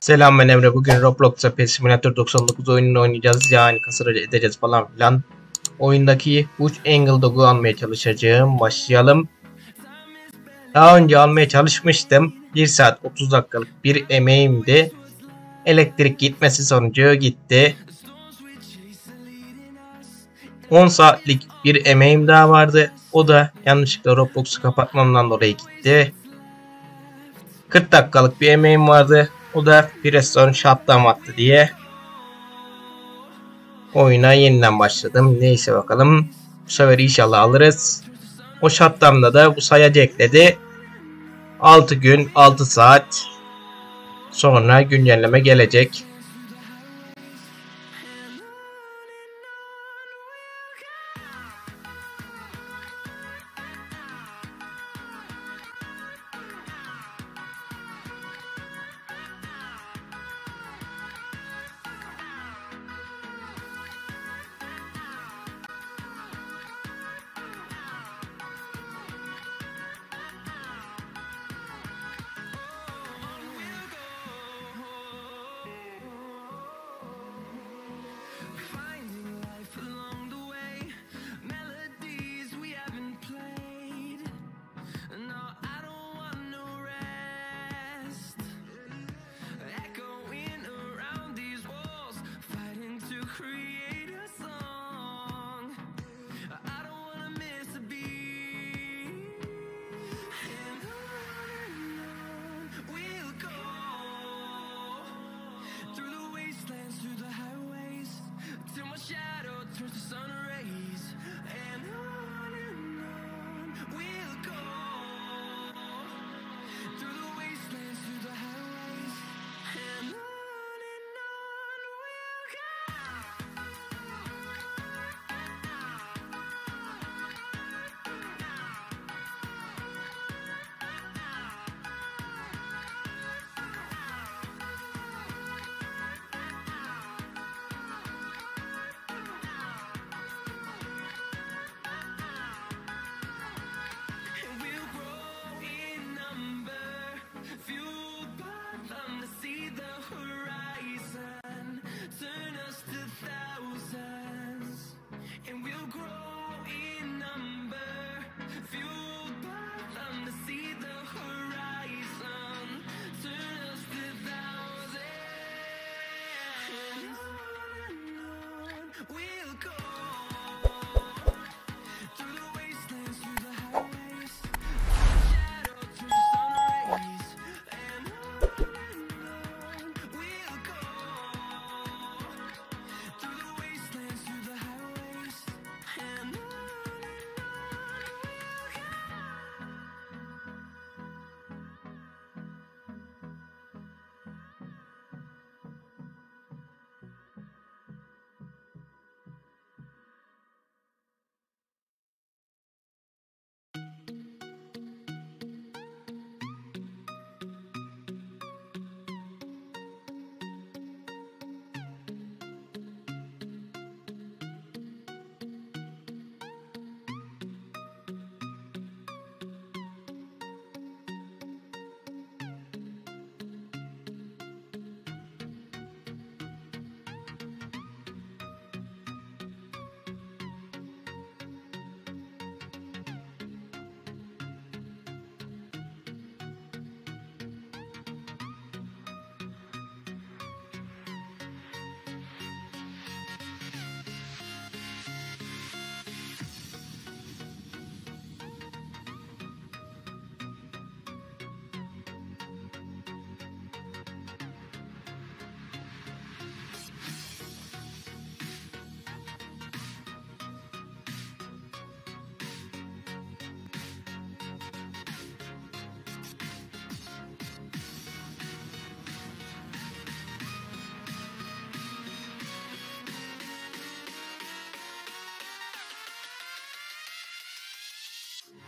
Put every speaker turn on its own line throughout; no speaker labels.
Selam ben Emre. Bugün Roblox'ta Pet Simulator 99 oyununu oynayacağız. Yani kasır edeceğiz falan filan. Oyundaki uç angle dog'u almaya çalışacağım. Başlayalım. Daha önce almaya çalışmıştım. 1 saat 30 dakikalık bir emeğimdi. Elektrik gitmesi sonucu gitti. 10 saatlik bir emeğim daha vardı. O da yanlışlıkla Roblox'u kapatmamdan dolayı gitti. 40 dakikalık bir emeğim vardı. O da Preston shutdown attı diye. Oyuna yeniden başladım. Neyse bakalım. Bu sefer inşallah alırız. O shutdown'da da bu sayacı ekledi. 6 gün 6 saat sonra güncelleme gelecek.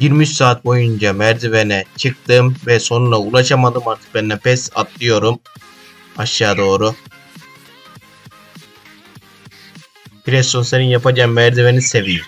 23 saat boyunca merdivene çıktım ve sonuna ulaşamadım artık ben nefes atlıyorum aşağı doğru. Preston senin yapacağın merdiveni seveyim.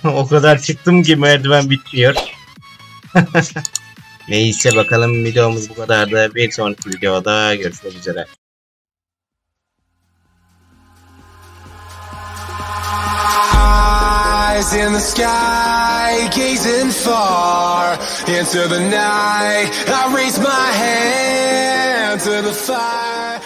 o kadar çıktım ki merdiven bitmiyor. Neyse bakalım videomuz bu kadardı. Bir sonraki videoda görüşmek üzere.
İn the sky, gazing far into the night. I raise my hand to the fire.